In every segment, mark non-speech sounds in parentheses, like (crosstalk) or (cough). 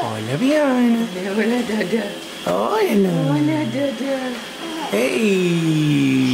Hola, Viana. Hola, Dada. Hola. Hola, Dada. Hey.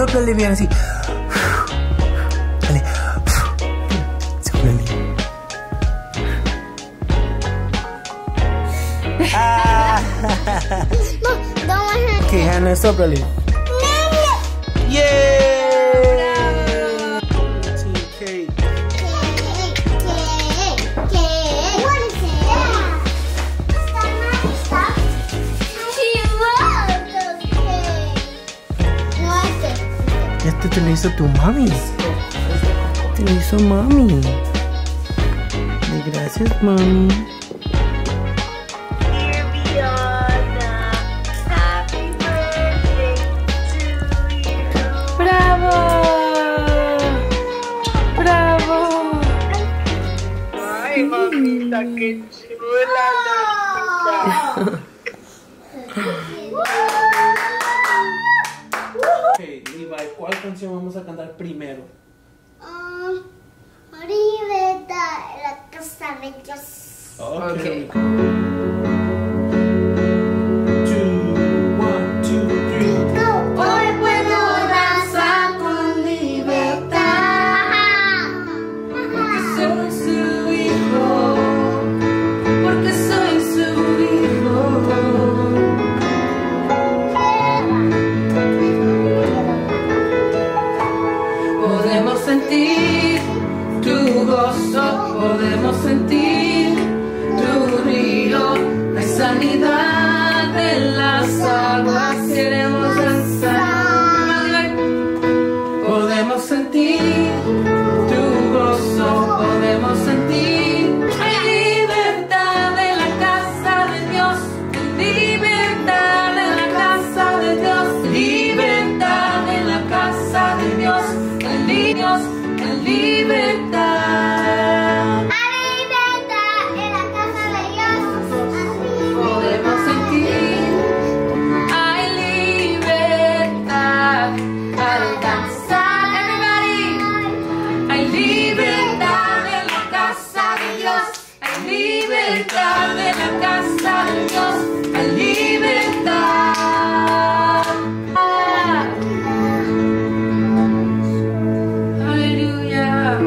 Así. Sóplale bien así. Dale. Sóplale. Ah. (laughs) No, don't want her. Okay, Hannah, sóplale. Yay! Este te lo hizo tu mami. Te lo hizo mami. Y gracias, mami. Casa de Dios. Okay. Libertad en la casa de Dios. Hay libertad. Hallelujah.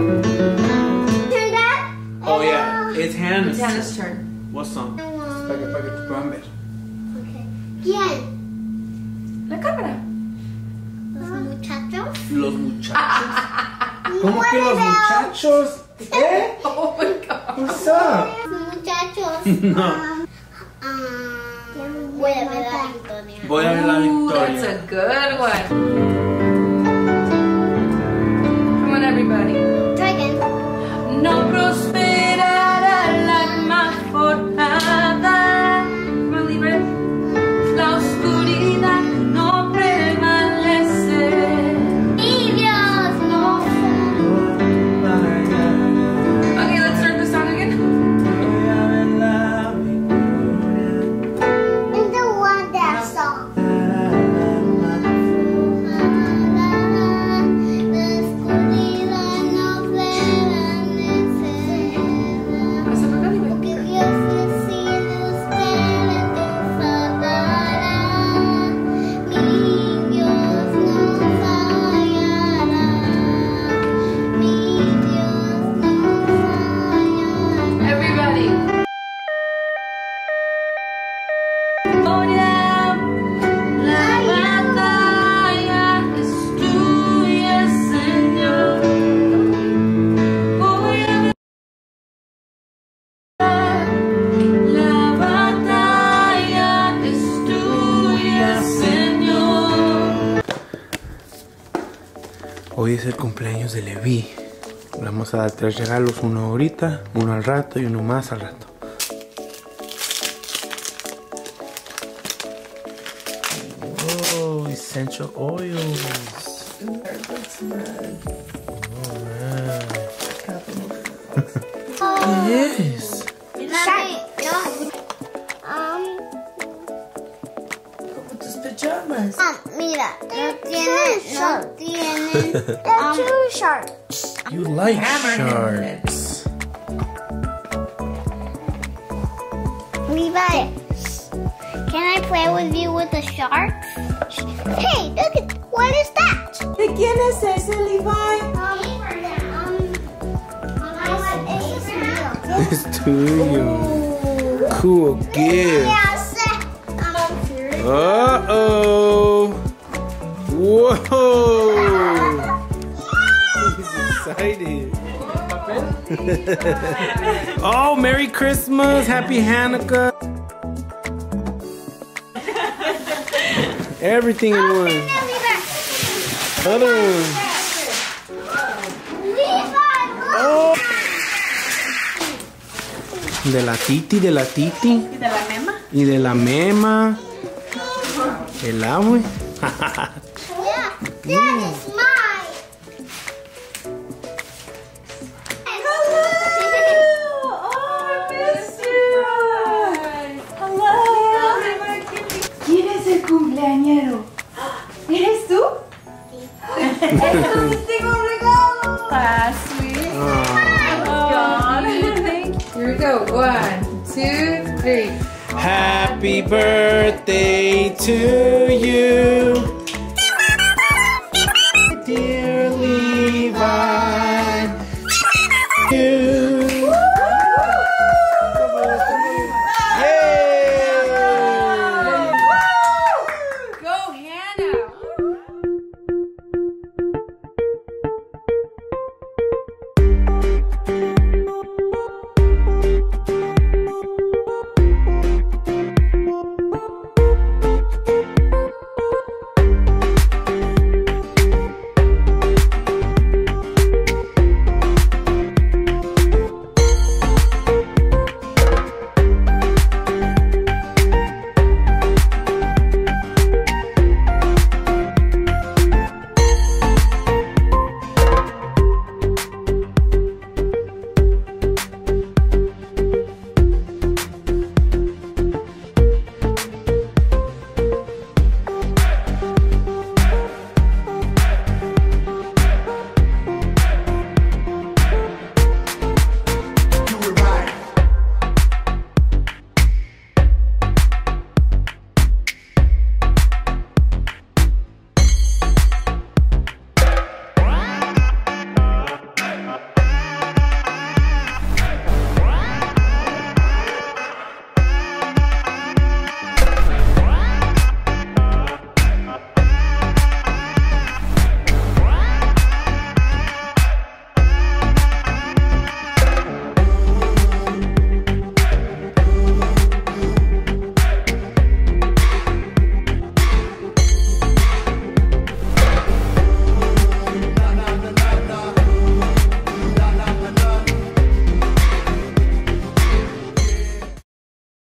Turn that. Oh yeah, it's Hannah's. Hannah's turn. What song? Para que, para que te puedan ver. Okay. ¿Quién? La cámara. Los muchachos. Los muchachos. (laughs) ¿Cómo que los muchachos? ¿Eh? (laughs) Oh my God. What's up? Muchachos. (laughs) No. Ah, voy a ver a Antonia. Voy a ver la Ooh, that's victoria. a good one. Hoy es el cumpleaños de Levi. Le vamos a dar tres regalos, uno ahorita, uno al rato y uno más al rato. Oh, essential oils. Mami, mira, no tiene, no tienen. Um, two sharks. You like Hammerhead. sharks. Levi, can I play with you with the sharks? Hey, look at what is that? ¿De quién es ese, Levi? Um, It's to you. Cool gift. Uh oh. Whoa. (laughs) He's excited. (laughs) oh, Merry Christmas. Happy Hanukkah. Everything in one. Other one. Oh. De la titi, de la titi. ¿Y de la mema? Y de la mema. El agua. (laughs) That is mine. Hello! Oh, I miss you. Hello. ¿Quién es el cumpleañero? ¿Eres tú? Entonces tengo un regalo. Ah, sweet. Here we go. One, two, three. Happy birthday to. You